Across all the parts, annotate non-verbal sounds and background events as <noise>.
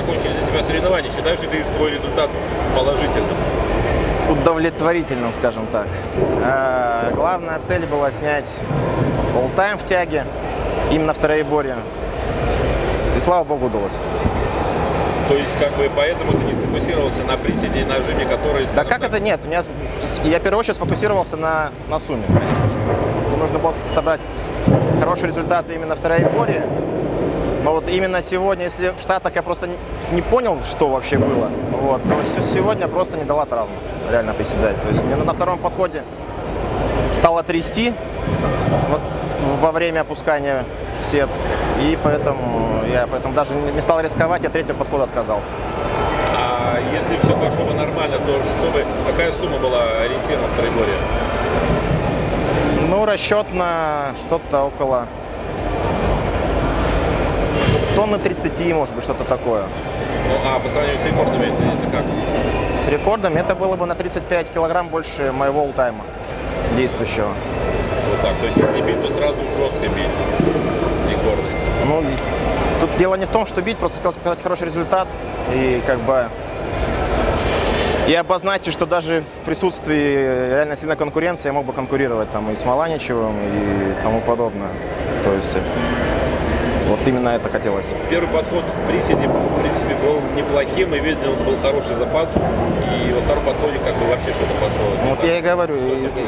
закончили для тебя соревнования. Считаешь ли ты свой результат положительным? удовлетворительным, скажем так. А, главная цель была снять all-time в тяге, именно в троеборье. И слава богу, удалось. То есть, как бы, поэтому ты не сфокусировался на приседе и нажиме, которые... Да как это нет? Меня, я в первую очередь сфокусировался на, на сумме, конечно же. Нужно было собрать хорошие результаты именно в троеборье. Но вот именно сегодня, если в Штатах я просто не понял, что вообще было, вот, то сегодня просто не дала травму реально приседать. То есть мне на втором подходе стало трясти вот, во время опускания в сет. И поэтому я поэтому даже не стал рисковать, я третьего подхода отказался. А если все пошло бы нормально, то что бы, какая сумма была ориентирована в троеборье? Ну, расчет на что-то около тонны 30, может быть, что-то такое. Ну, а по сравнению с рекордами это, это как? С рекордами это было бы на 35 килограмм больше моего ултайма действующего. Вот так, то есть если бить, то сразу жестко бить рекорды. Ну, тут дело не в том, что бить, просто хотелось показать хороший результат и как бы и обозначить, что даже в присутствии реально сильной конкуренции я мог бы конкурировать там и с Маланичевым и тому подобное. То есть вот именно это хотелось. Первый подход в приседе, в принципе, был неплохим, и видно, был хороший запас. И во втором подходе как бы вообще что-то пошло. Вот я и говорю,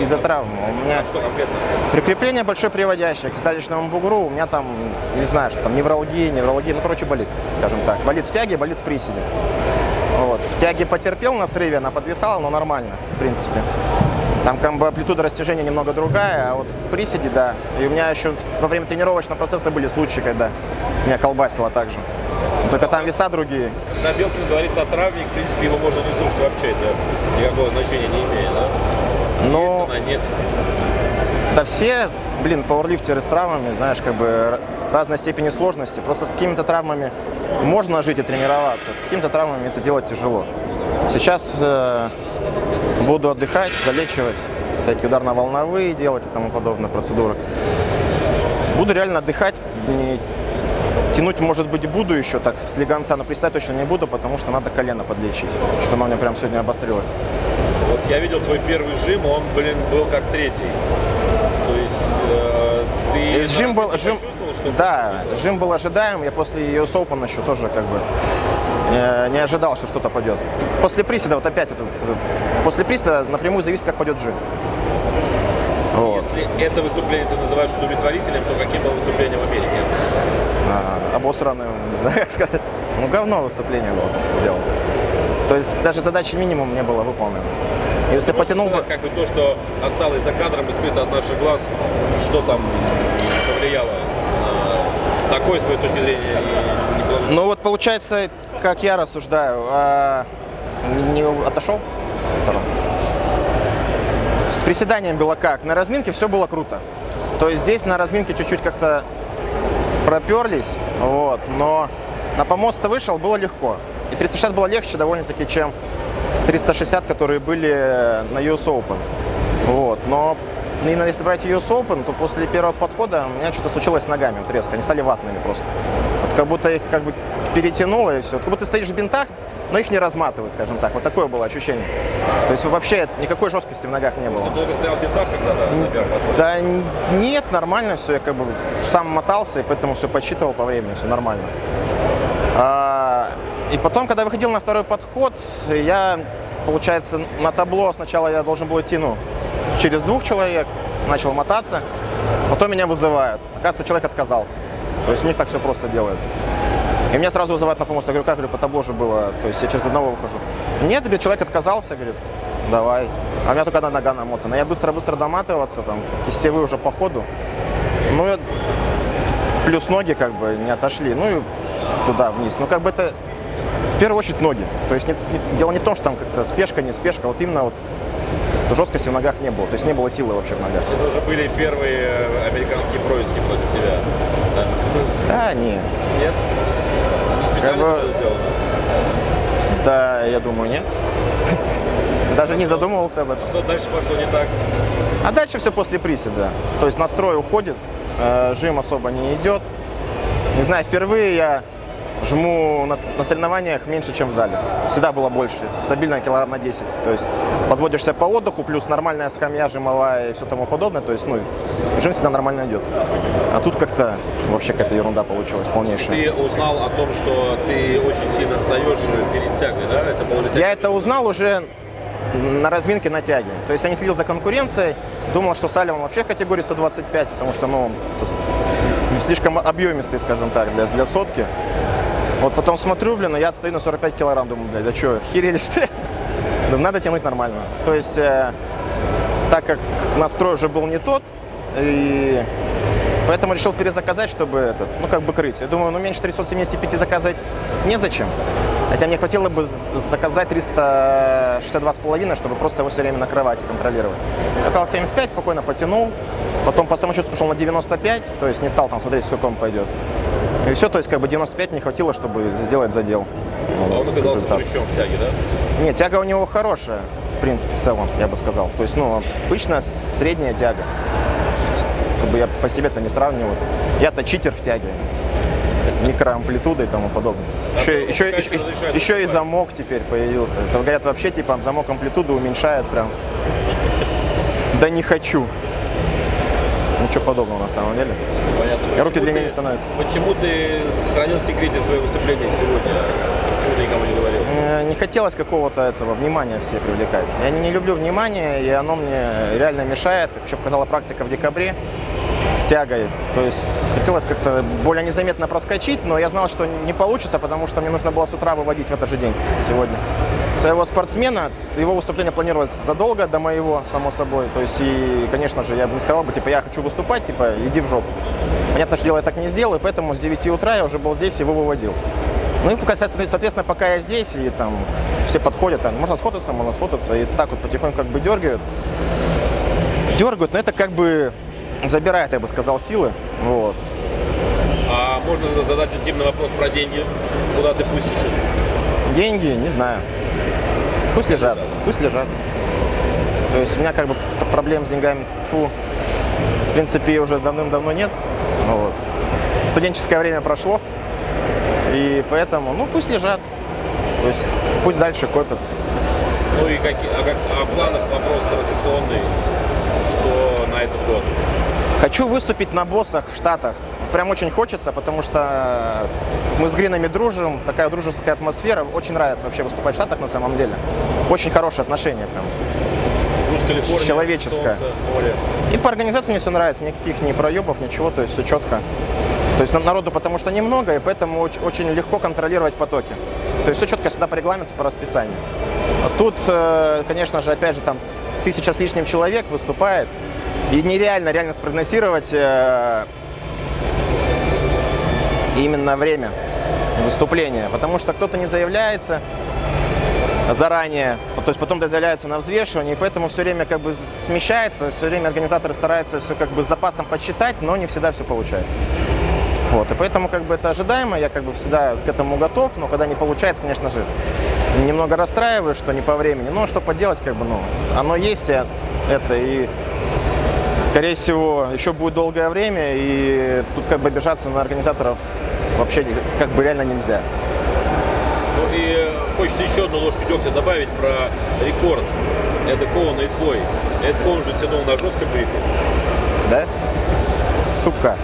из-за травмы. У меня А что конкретно? прикрепление большой приводящее к седалищному бугру. У меня там, не знаю, что там, невралгия, невралгия, ну, короче, болит, скажем так. Болит в тяге, болит в приседе. Вот. В тяге потерпел на срыве, она подвисала, но нормально, в принципе. Там как бы амплитуда растяжения немного другая, а вот в приседе, да. И у меня еще во время тренировочного процесса были случаи, когда меня колбасило также. Только там веса другие. Когда Белкин говорит о травме, в принципе, его можно не слушать вообще. Это никакого значения не имеет, да? Но- Есть она, нет. Да все, блин, пауэрлифтеры с травмами, знаешь, как бы разной степени сложности. Просто с какими-то травмами можно жить и тренироваться, с какими-то травмами это делать тяжело. Сейчас э, буду отдыхать, залечивать, всякие ударно-волновые делать и тому подобные процедуры. Буду реально отдыхать, не тянуть, может быть, буду еще так с легонца, но приседать точно не буду, потому что надо колено подлечить, что оно у меня прям сегодня обострилось. Вот я видел твой первый жим, он, блин, был как третий. То есть э, ты Жим был, жим, что да, жим был ожидаем. Я после US Open еще тоже как бы э, не ожидал, что что-то пойдет. После приседа вот опять этот, э, после приседа напрямую зависит, как пойдет жим. Вот. Если это выступление ты называешь удовлетворительным, то каким было выступление в Америке? А, обосранное, <laughs> не знаю, как сказать. Ну, говно выступление было, по дела. То есть даже задачи минимум не было выполнено. Если потянул бы... Как бы то, что осталось за кадром и скрыто от наших глаз, что там такой, с твоей точки зрения? Ну вот получается, как я рассуждаю, а, не отошел? С приседанием было как? На разминке все было круто. То есть здесь на разминке чуть-чуть как-то проперлись, вот, но на помост вышел, было легко. И 360 было легче довольно-таки, чем 360, которые были на US Open. Вот, но именно если брать US Open, то после первого подхода у меня что-то случилось с ногами, вот резко, они стали ватными просто. Вот как будто их как бы перетянуло и все. Как будто ты стоишь в бинтах, но их не разматывают, скажем так. Вот такое было ощущение. То есть вообще никакой жесткости в ногах не было. Ты долго стоял в бинтах когда-то на первом подходе? Да нет, нормально все. Я как бы сам мотался, и поэтому все подсчитывал по времени, все нормально. А, и потом, когда выходил на второй подход, я, получается, на табло сначала я должен был идти, ну, через двух человек, начал мотаться, потом меня вызывают. Оказывается, человек отказался. То есть у них так все просто делается. И меня сразу вызывают на помост. Я говорю, как, говорю, по табло же было. То есть я через одного выхожу. Нет, говорит, человек отказался, говорит, давай. А у меня только одна нога намотана. Я быстро-быстро доматываться, там, кистевые уже по ходу. Ну, я- плюс ноги как бы не отошли. Ну и туда, вниз. Ну, как бы это в первую очередь ноги. То есть не- не- дело не в том, что там как-то спешка, не спешка. Вот именно вот жесткости в ногах не было. То есть не было силы вообще в ногах. Это уже были первые э, американские происки против тебя. Да. Да, не. Нет? Не специально Как бы-? Да, я думаю, нет. <laughs> Даже не задумывался об этом. Что дальше пошло не так? А дальше все после приседа. То есть настрой уходит, э, жим особо не идет. Не знаю, впервые я жму на, на соревнованиях меньше, чем в зале. Всегда было больше, стабильно килограмм на 10. То есть подводишься по отдыху, плюс нормальная скамья жимовая и все тому подобное. То есть, ну, жим всегда нормально идет. А тут как-то вообще какая-то ерунда получилась полнейшая. Ты узнал о том, что ты очень сильно отстаешь перед тягой, да? Это было тебя Я это узнал уже на разминке на тяге. То есть я не следил за конкуренцией, думал, что Салливан вообще в категории 125, потому что, ну, слишком объемистый, скажем так, для, для сотки. Вот потом смотрю, блин, а я отстаю на 45 килограмм, думаю, блядь, да что, херели <laughs> что ли? Да надо тянуть нормально. То есть, э, так как настрой уже был не тот, и поэтому решил перезаказать, чтобы этот, ну, как бы крыть. Я думаю, ну, меньше 375 заказать незачем. Хотя мне хватило бы заказать 362,5, чтобы просто его все время накрывать и контролировать. Касал 75, спокойно потянул. Потом по самочувствию пошел на 95, то есть не стал там смотреть, сколько он пойдет. И все, то есть как бы 95 не хватило, чтобы сделать задел. Ну, А он оказался результат. в тяге, да? Нет, тяга у него хорошая, в принципе, в целом, я бы сказал. То есть, ну, обычно средняя тяга. Как бы я по себе-то не сравниваю. Я-то читер в тяге. Микроамплитуда и тому подобное. А Еще, еще, еще, еще и замок теперь появился. Это говорят вообще, типа, замок амплитуду уменьшает прям. Да не хочу. Ничего подобного на самом деле. Понятно. Руки Почему длиннее ты- не становятся. Почему ты сохранил в секрете свое выступление сегодня? Почему ты никому не говорил? Э, Не хотелось какого-то этого внимания все привлекать. Я не, не люблю внимание, и оно мне реально мешает, как еще показала практика в декабре с тягой. То есть хотелось как-то более незаметно проскочить, но я знал, что не получится, потому что мне нужно было с утра выводить в этот же день, сегодня. Своего спортсмена, его выступление планировалось задолго до моего, само собой. То есть, и, конечно же, я бы не сказал бы, типа, я хочу выступать, типа, иди в жопу. Понятно, что дело я так не сделаю, поэтому с 9 утра я уже был здесь и его выводил. Ну и, пока, соответственно, пока я здесь, и там все подходят, там, можно сфотаться, можно сфотаться, и так вот потихоньку как бы дергают. Дергают, но это как бы забирает, я бы сказал, силы. Вот. А можно задать интимный вопрос про деньги? Куда ты пустишь их? Деньги, не знаю. Пусть лежат, пусть лежат. То есть у меня как бы проблем с деньгами, фу, в принципе, уже давным-давно нет. Ну Вот. Студенческое время прошло, и поэтому, ну, пусть лежат. То есть пусть дальше копятся. Ну и какие, о, как, о планах вопрос традиционный. Что на этот год? Хочу выступить на боссах в Штатах. Прям очень хочется, потому что мы с Гринами дружим, такая дружеская атмосфера. Очень нравится вообще выступать в Штатах на самом деле. Очень хорошие отношения прям. Калифорния, Человеческое. солнце, море. И по организации мне все нравится, никаких ни проебов, ничего, то есть все четко. То есть на- народу потому что немного, и поэтому оч- очень легко контролировать потоки. То есть все четко всегда по регламенту, по расписанию. А тут, э, конечно же, опять же, там тысяча с лишним человек выступает, и нереально реально спрогнозировать э, именно время выступления, потому что кто-то не заявляется, заранее, то есть потом заявляются на взвешивание, и поэтому все время как бы смещается, все время организаторы стараются все как бы с запасом подсчитать, но не всегда все получается. Вот, и поэтому как бы это ожидаемо, я как бы всегда к этому готов, но когда не получается, конечно же, немного расстраиваюсь, что не по времени, но что поделать, как бы, ну, оно есть это, и скорее всего еще будет долгое время, и тут как бы обижаться на организаторов вообще как бы реально нельзя. Ну и э, хочется еще одну ложку дегтя добавить про рекорд. Это Коуна и твой. Этот Коун же тянул на жестком брифе. Да? Сука.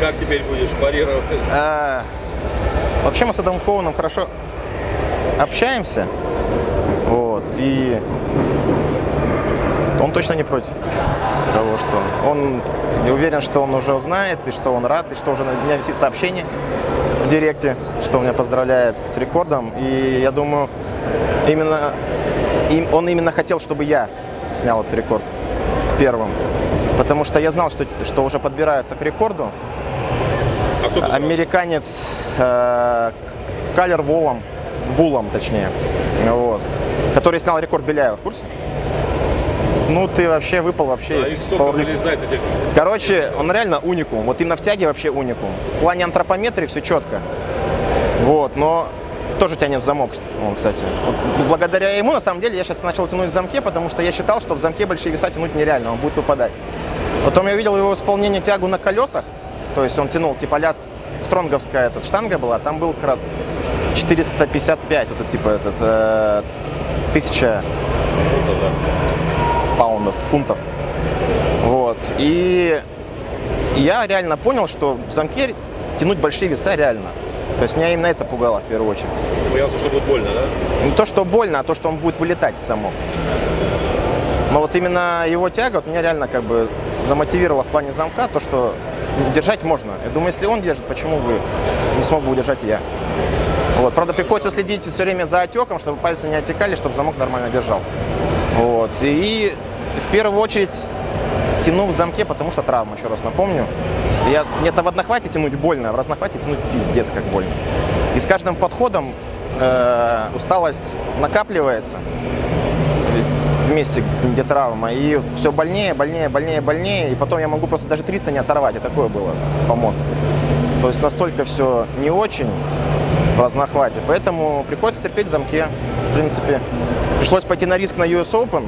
Как теперь будешь парировать? А, вообще мы с Адамом Коуном хорошо общаемся. Вот. И он точно не против того, что он я уверен, что он уже узнает, и что он рад, и что уже у меня висит сообщение в директе, что он меня поздравляет с рекордом. И я думаю, именно им, он именно хотел, чтобы я снял этот рекорд первым. Потому что я знал, что, что уже подбирается к рекорду. А? Американец э, Калер Волом, Вулом точнее, вот, который снял рекорд Беляева, в курсе? Ну, ты вообще выпал вообще да, из половник... этих... Короче, он реально уникум. Вот именно в тяге вообще уникум. В плане антропометрии все четко. Вот, но тоже тянет в замок, он, кстати. Вот, благодаря ему, на самом деле, я сейчас начал тянуть в замке, потому что я считал, что в замке большие веса тянуть нереально, он будет выпадать. Потом я видел его исполнение тягу на колесах, то есть он тянул, типа, а стронговская этот, штанга была, там был как раз 455, вот это, типа, этот, э, 1000 миллионов фунтов. Вот. И я реально понял, что в замке тянуть большие веса реально. То есть меня именно это пугало в первую очередь. Боялся, что будет больно, да? Не то, что больно, а то, что он будет вылетать замок. Но вот именно его тяга вот меня реально как бы замотивировала в плане замка то, что держать можно. Я думаю, если он держит, почему бы не смог бы удержать я? Вот. Правда, приходится следить все время за отеком, чтобы пальцы не отекали, чтобы замок нормально держал. Вот. И в первую очередь тяну в замке, потому что травма, еще раз напомню. Я, мне-то в однохвате тянуть больно, а в разнохвате тянуть пиздец как больно. И с каждым подходом э, усталость накапливается в месте, где травма, и все больнее, больнее, больнее, больнее, и потом я могу просто даже 300 не оторвать, и такое было с помостом. То есть настолько все не очень в разнохвате, поэтому приходится терпеть в замке. В принципе, пришлось пойти на риск на US Open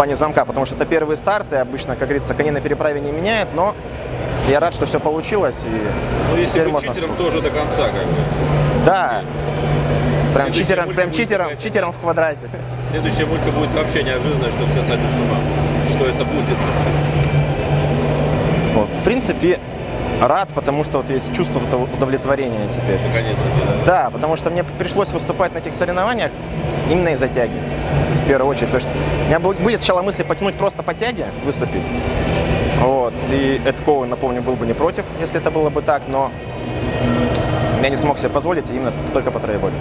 плане замка, потому что это первые старты, обычно, как говорится, коней на переправе не меняют, но я рад, что все получилось, и Ну, если теперь можно читером, спокойно. тоже до конца, как бы. Да, прям Следующая читером, прям читером, какая-то. читером в квадрате. Следующая мулька будет вообще неожиданная, что все сойдут с ума. Что это будет? Вот, В принципе, рад, потому что вот есть чувство удовлетворения теперь. Наконец-таки, да. Да, потому что мне пришлось выступать на этих соревнованиях именно из-за тяги, в первую очередь. То есть у меня был- были сначала мысли потянуть просто по тяге, выступить. Вот. И Эд Коуэн, напомню, был бы не против, если это было бы так, но я не смог себе позволить именно только по троеболю.